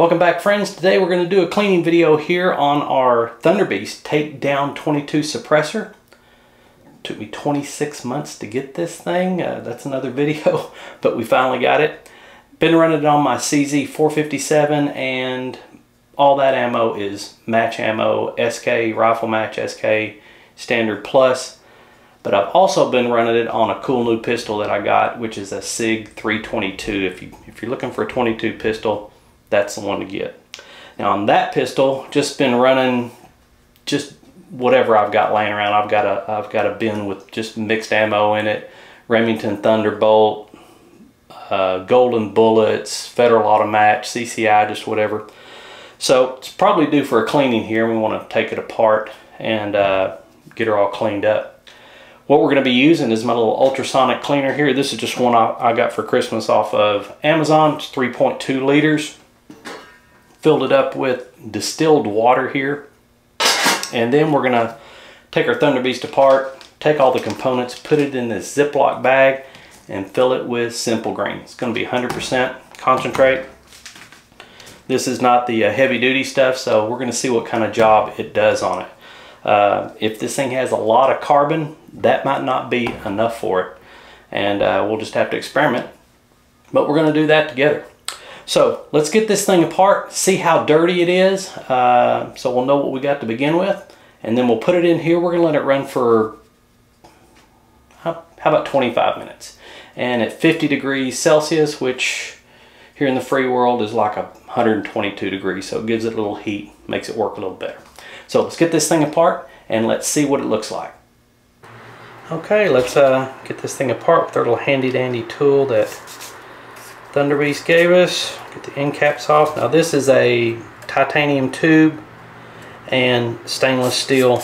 Welcome back friends. Today we're going to do a cleaning video here on our Thunderbeast Takedown 22 suppressor. Took me 26 months to get this thing. Uh, that's another video, but we finally got it. Been running it on my CZ 457 and all that ammo is match ammo, SK, rifle match, SK, standard plus. But I've also been running it on a cool new pistol that I got, which is a SIG 322. If, you, if you're looking for a 22 pistol, that's the one to get. Now on that pistol, just been running just whatever I've got laying around. I've got a I've got a bin with just mixed ammo in it, Remington Thunderbolt, uh, Golden Bullets, Federal Automatch, CCI, just whatever. So it's probably due for a cleaning here. We want to take it apart and uh, get her all cleaned up. What we're going to be using is my little ultrasonic cleaner here. This is just one I, I got for Christmas off of Amazon. It's 3.2 liters filled it up with distilled water here. And then we're gonna take our Thunder Beast apart, take all the components, put it in this Ziploc bag, and fill it with Simple Green. It's gonna be 100% concentrate. This is not the uh, heavy duty stuff, so we're gonna see what kind of job it does on it. Uh, if this thing has a lot of carbon, that might not be enough for it. And uh, we'll just have to experiment. But we're gonna do that together. So let's get this thing apart, see how dirty it is, uh, so we'll know what we got to begin with. And then we'll put it in here. We're gonna let it run for, how, how about 25 minutes? And at 50 degrees Celsius, which here in the free world is like a 122 degrees. So it gives it a little heat, makes it work a little better. So let's get this thing apart and let's see what it looks like. Okay, let's uh, get this thing apart with our little handy dandy tool that Thunderbeast gave us. Get the end caps off. Now this is a titanium tube and stainless steel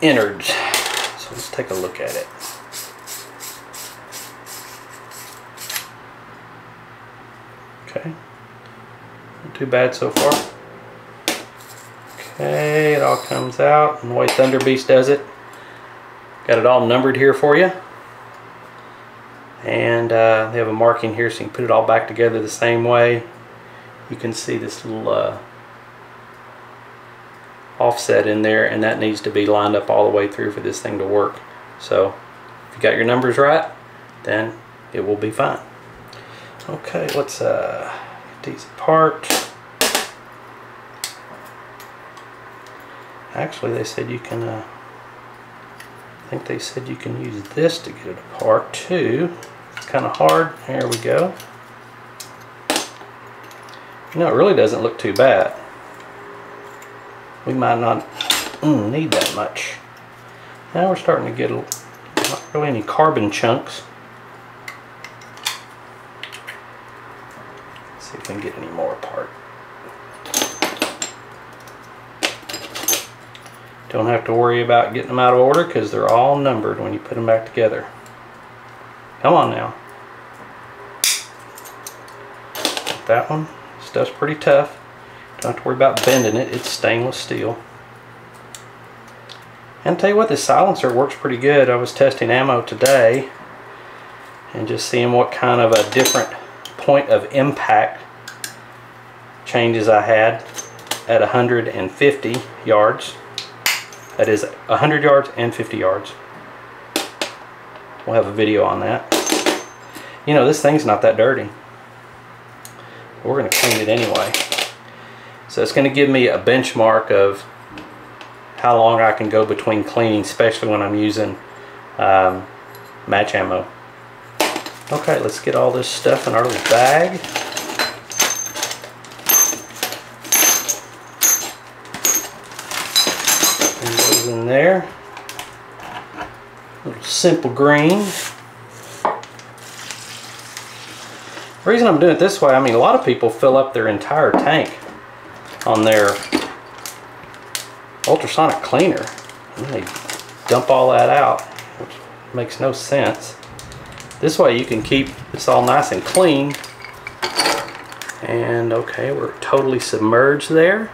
innards. So let's take a look at it. Okay. Not too bad so far. Okay, it all comes out and the way Thunderbeast does it. Got it all numbered here for you and uh, they have a marking here so you can put it all back together the same way. You can see this little uh, offset in there and that needs to be lined up all the way through for this thing to work. So if you got your numbers right then it will be fine. Okay let's uh, get these apart. Actually they said you can uh, I think they said you can use this to get it apart too kind of hard. There we go. You know, it really doesn't look too bad. We might not mm, need that much. Now we're starting to get not really any carbon chunks. Let's see if we can get any more apart. Don't have to worry about getting them out of order because they're all numbered when you put them back together. Come on now. That one, stuff's pretty tough. Don't have to worry about bending it. It's stainless steel. And I'll tell you what, this silencer works pretty good. I was testing ammo today and just seeing what kind of a different point of impact changes I had at 150 yards. That is 100 yards and 50 yards. We'll have a video on that. You know, this thing's not that dirty. We're going to clean it anyway. So it's going to give me a benchmark of how long I can go between cleaning, especially when I'm using um, match ammo. Okay, let's get all this stuff in our little bag. And in there Little simple green. The reason I'm doing it this way, I mean, a lot of people fill up their entire tank on their ultrasonic cleaner. And they dump all that out, which makes no sense. This way you can keep this all nice and clean. And okay, we're totally submerged there.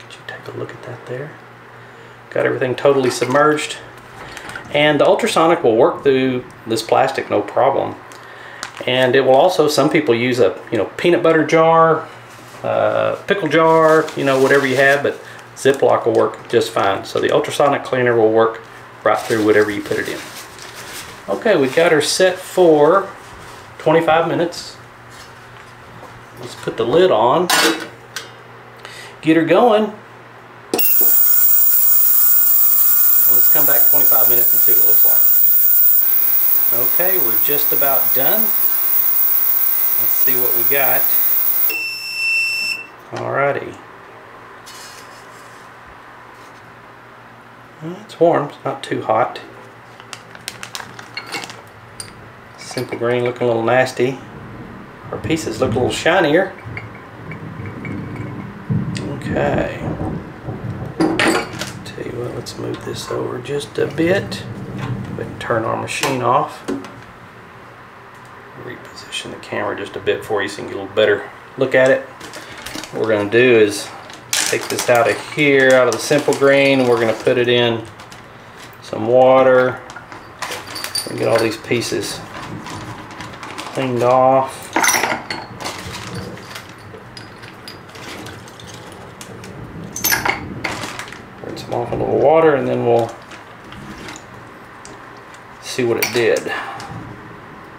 Could you take a look at that there? Got everything totally submerged. And the ultrasonic will work through this plastic no problem. And it will also, some people use a, you know, peanut butter jar, uh, pickle jar, you know, whatever you have, but Ziploc will work just fine. So the ultrasonic cleaner will work right through whatever you put it in. Okay, we got her set for 25 minutes. Let's put the lid on. Get her going. Come back 25 minutes and see what it looks like. Okay, we're just about done. Let's see what we got. Alrighty. It's warm, it's not too hot. Simple green looking a little nasty. Our pieces look a little shinier. Okay. Let's move this over just a bit. Go and turn our machine off. Reposition the camera just a bit for you so you can get a little better look at it. What we're going to do is take this out of here, out of the simple green. We're going to put it in some water and get all these pieces cleaned off. Off a little water and then we'll see what it did.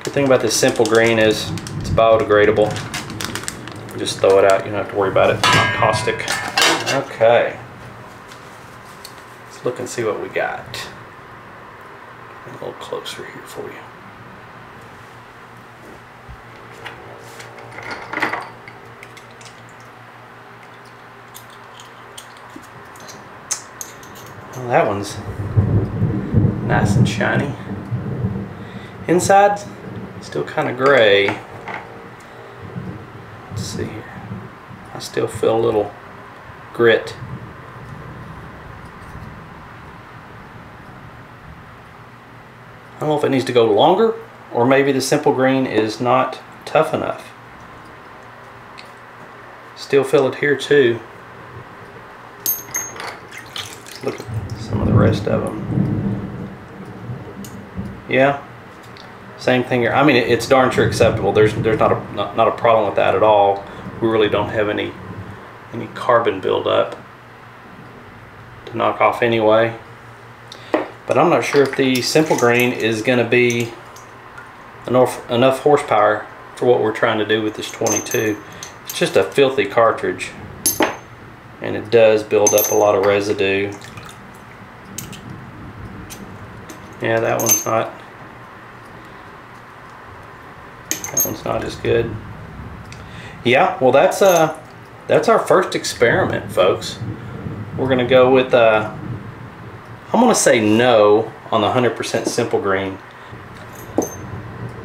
Good thing about this simple green is it's biodegradable. Just throw it out, you don't have to worry about it. It's not caustic. Okay. Let's look and see what we got. A little closer here for you. Well, that one's nice and shiny. Inside, still kind of gray. Let's see here. I still feel a little grit. I don't know if it needs to go longer or maybe the simple green is not tough enough. Still feel it here too. Look at some of the rest of them. Yeah, same thing here. I mean, it's darn sure acceptable. There's there's not a not, not a problem with that at all. We really don't have any any carbon buildup to knock off anyway. But I'm not sure if the simple green is going to be enough enough horsepower for what we're trying to do with this 22. It's just a filthy cartridge, and it does build up a lot of residue. Yeah, that one's not. That one's not as good. Yeah, well that's uh that's our first experiment, folks. We're gonna go with uh I'm gonna say no on the 100% simple green.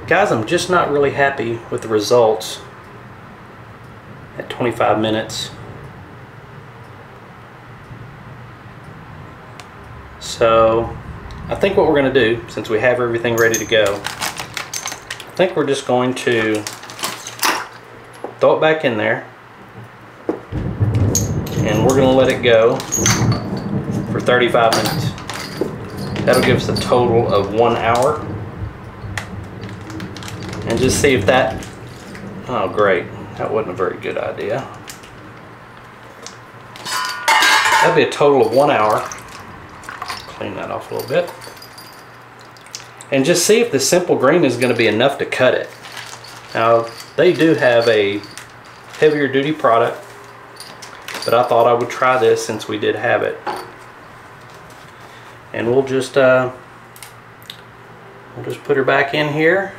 Guys, I'm just not really happy with the results at 25 minutes. So I think what we're going to do, since we have everything ready to go, I think we're just going to throw it back in there and we're going to let it go for 35 minutes. That'll give us a total of one hour. And just see if that, oh great, that wasn't a very good idea. That'd be a total of one hour clean that off a little bit. And just see if the simple green is going to be enough to cut it. Now, they do have a heavier duty product, but I thought I would try this since we did have it. And we'll just, uh, we'll just put her back in here.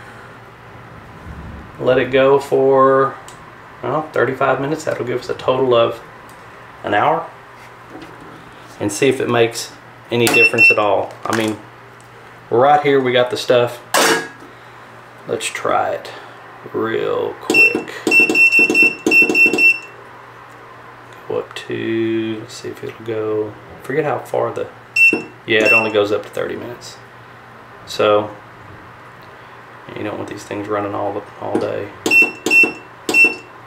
Let it go for well, 35 minutes. That'll give us a total of an hour. And see if it makes any difference at all. I mean, right here we got the stuff. Let's try it real quick. Go up to, let's see if it'll go, forget how far the, yeah, it only goes up to 30 minutes. So, you don't want these things running all the, all day.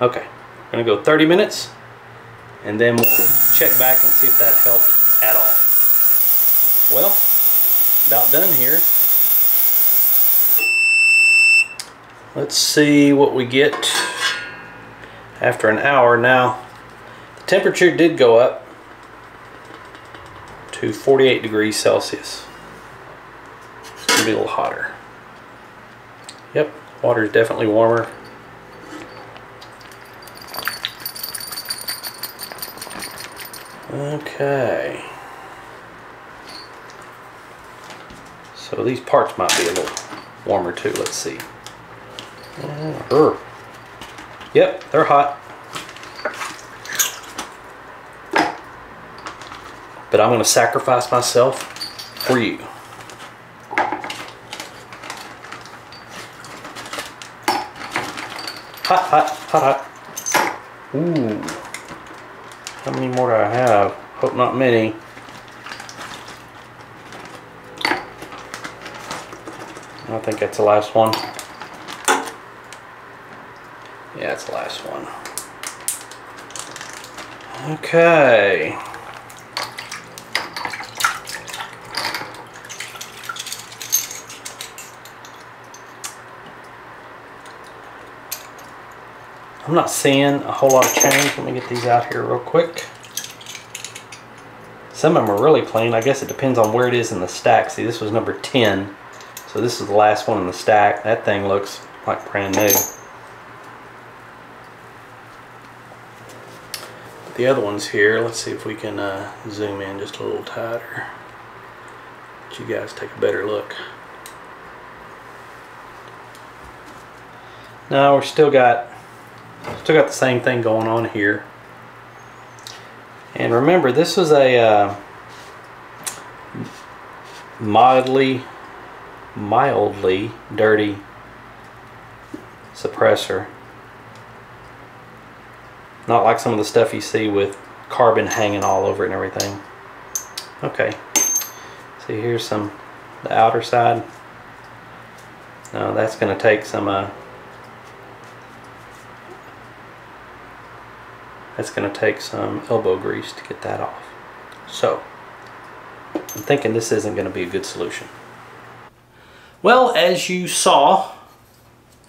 Okay, I'm gonna go 30 minutes and then we'll check back and see if that helped at all. Well, about done here. let's see what we get after an hour. Now, the temperature did go up to 48 degrees Celsius. It's gonna be a little hotter. Yep, water is definitely warmer. Okay. So these parts might be a little warmer too. Let's see. Uh, yep, they're hot. But I'm going to sacrifice myself for you. Hot, hot, hot, hot. Ooh. How many more do I have? Hope not many. I think that's the last one. Yeah, it's the last one. Okay. I'm not seeing a whole lot of change. Let me get these out here real quick. Some of them are really clean. I guess it depends on where it is in the stack. See, this was number 10. So this is the last one in the stack. That thing looks like brand new. The other ones here, let's see if we can uh, zoom in just a little tighter. Let you guys take a better look. Now we're still got still got the same thing going on here. And remember, this is a uh, mildly mildly dirty suppressor. Not like some of the stuff you see with carbon hanging all over it and everything. Okay, see here's some, the outer side. Now that's going to take some, uh, that's going to take some elbow grease to get that off. So, I'm thinking this isn't going to be a good solution. Well, as you saw,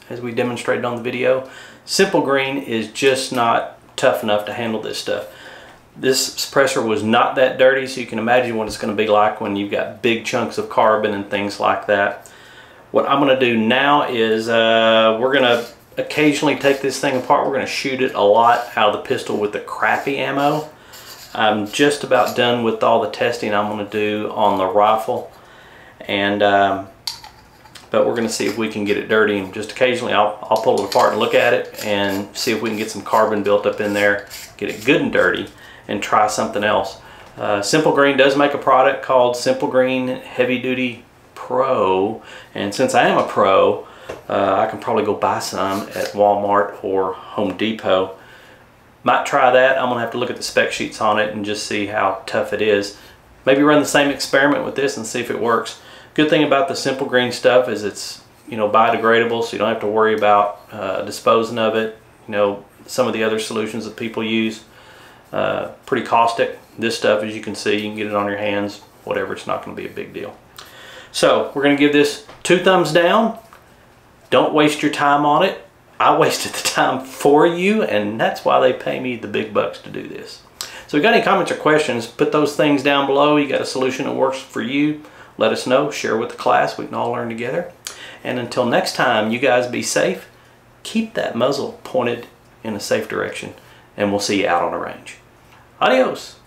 as we demonstrated on the video, Simple Green is just not tough enough to handle this stuff. This suppressor was not that dirty, so you can imagine what it's going to be like when you've got big chunks of carbon and things like that. What I'm going to do now is uh, we're going to occasionally take this thing apart. We're going to shoot it a lot out of the pistol with the crappy ammo. I'm just about done with all the testing I'm going to do on the rifle. And um, but we're going to see if we can get it dirty and just occasionally I'll, I'll pull it apart and look at it and see if we can get some carbon built up in there get it good and dirty and try something else. Uh, Simple Green does make a product called Simple Green Heavy Duty Pro and since I am a pro uh, I can probably go buy some at Walmart or Home Depot. Might try that. I'm gonna have to look at the spec sheets on it and just see how tough it is. Maybe run the same experiment with this and see if it works Good thing about the Simple Green stuff is it's you know biodegradable, so you don't have to worry about uh, disposing of it. You know some of the other solutions that people use uh, pretty caustic. This stuff, as you can see, you can get it on your hands, whatever. It's not going to be a big deal. So we're going to give this two thumbs down. Don't waste your time on it. I wasted the time for you, and that's why they pay me the big bucks to do this. So if you got any comments or questions, put those things down below. You got a solution that works for you let us know, share with the class, we can all learn together. And until next time, you guys be safe, keep that muzzle pointed in a safe direction, and we'll see you out on the range. Adios!